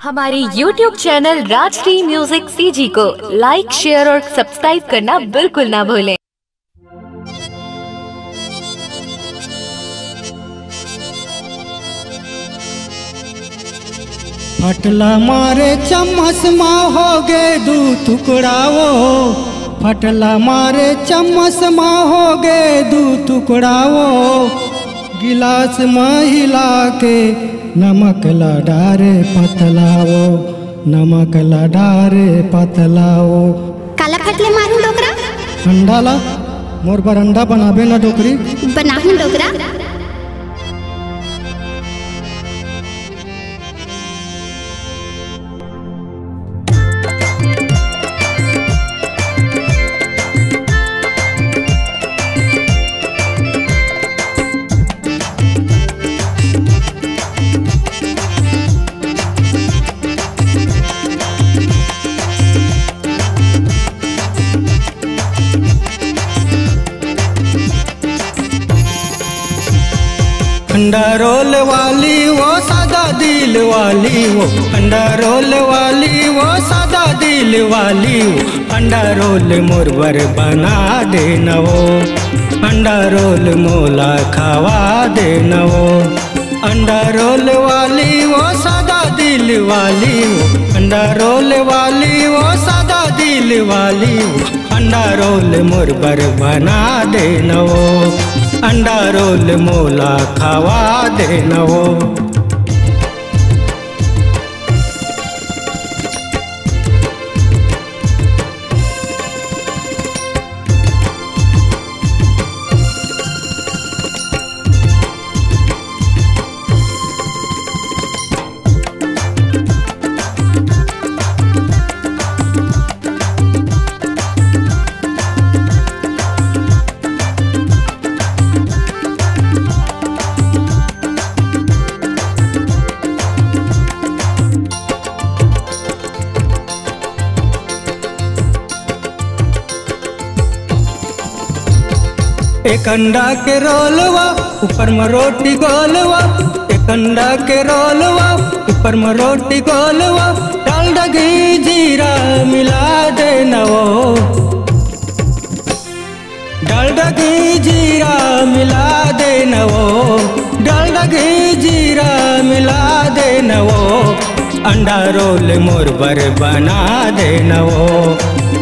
हमारे YouTube channel Rajshri music CG को like share और सब्सक्राइब करना बिल्कुल ना भूलें। फटला मारे चम्मच मा हो गे दू टुकड़ाओ फटला मारे चम्मच माँ हो गे दू टुकड़ाओ गिलास में हिला के नमक लडारे पतलाओ नमक लडारे पतलाओ। काला फटले मारू डोकरा? अंडा ला मोर पर अंडा बनाबे ना डोकरी। बनाहु डोकरा? अंडा रोल वाली, वो सादा दिल वाली वो अंडा रोल वाली, वो सादा दिल वाली वो अंडा रोल मुरबर बना दे वो। अंडा रोल मोला खावा दे वो। अंडा रोल वाली, वो सादा दिल वाली वो अंडा रोल वाली, वो सादा दिल वाली वो अंडा रोल मुरबर बना दे वो। अंडा रोल मोला खावा देना वो एक अंडा के रोलवा, ऊपर में रोटी गोलवा। एक अंडा के रोलवा, ऊपर में रोटी गोलवा। डाल डगी जीरा मिला दे वो। डाल डगी जीरा मिला दे वो। डाल डगी जीरा मिला दे वो। अंडा रोल मुरबर बना दे वो।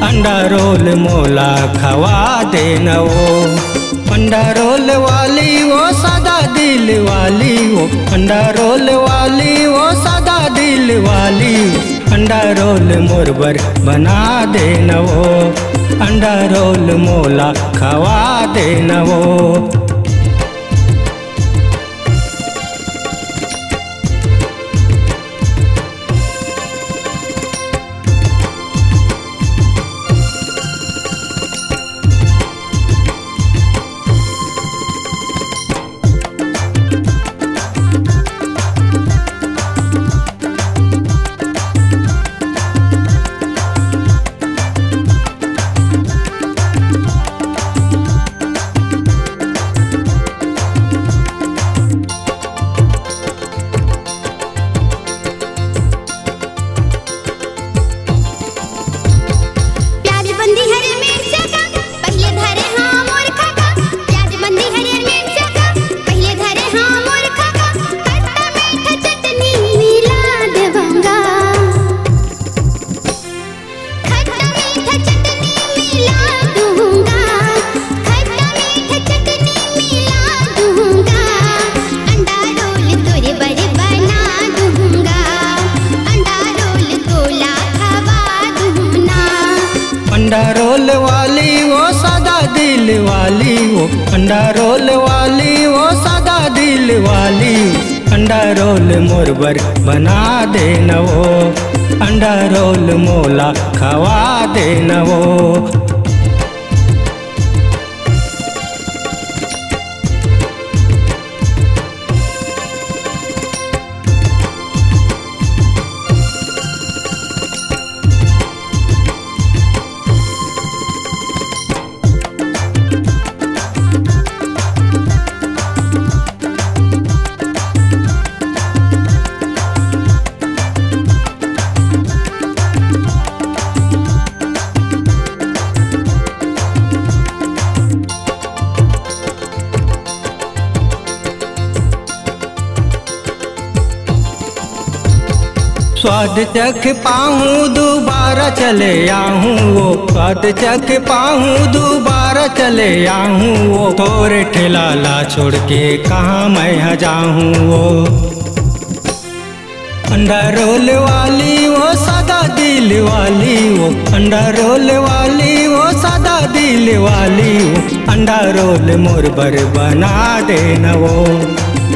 अंडा रोल मोला खवा दे वो। अंडा रोल वाली, वो सादा दिल वाली, वो अंडा रोल वाली, वो सादा दिल वाली। अंडा रोल मोरबर बना दे वो, अंडा रोल मोला खवा दे वो। वाली वो अंडा रोल वाली, वो सादा दिल वाली। अंडा रोल मोरबर बना दे वो, अंडा रोल मोला खवा दे वो। स्वाद चख पाऊँ दोबारा चले आऊँ वो। स्वाद चख पाऊँ दोबारा चले आऊँ वो। तोरे ठेलाला छोड़ के कहाँ मैं जाऊँ वो? अंडा रोल वाली, वो सादा दिल वाली वो। अंडा रोल वाली, वो सादा दिल वाली वो। अंडा रोल मोर बर बना देना वो।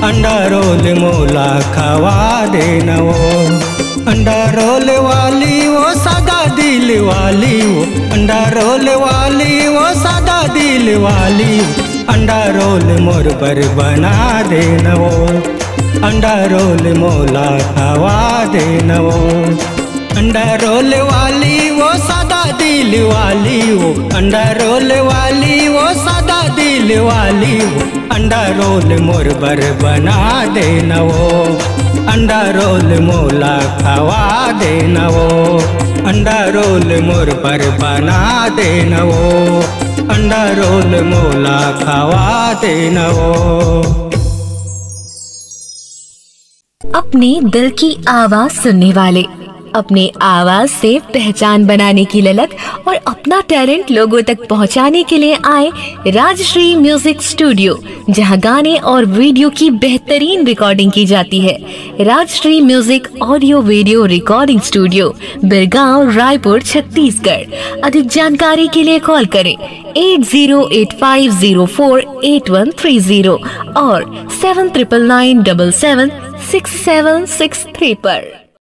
अंडा रोल मोला खवा देना वो। अंडा रोल वाली, वो सादा दिल वाली, वो अंडा रोल वाली, वो सादा दिल वाली, अंडा रोल मोर बर बना देना वो, अंडा रोल मोला खवा देना वो, अंडा रोल वाली, वो सादा दिल वाली, वो अंडा रोल वाली, वो सादा दिल वाली, वो अंडा रोल मोर बर बना देना वो। अंडा रोल मोला खवा देना वो अंडा रोल मोर पर बना देना वो अंडा रोल मोला खवा देना वो अपने दिल की आवाज़ सुनने वाले अपने आवाज़ से पहचान बनाने की ललक और अपना टैलेंट लोगों तक पहुँचाने के लिए आए राजश्री म्यूज़िक स्टूडियो, जहाँ गाने और वीडियो की बेहतरीन रिकॉर्डिंग की जाती है। Rajshri music audio video recording studio Birgaon, Raipur, Chhattisgarh. अधिक जानकारी के लिए कॉल करें at zero eight five zero four eight one three zero और seven triple nine double seven six seven six three पर।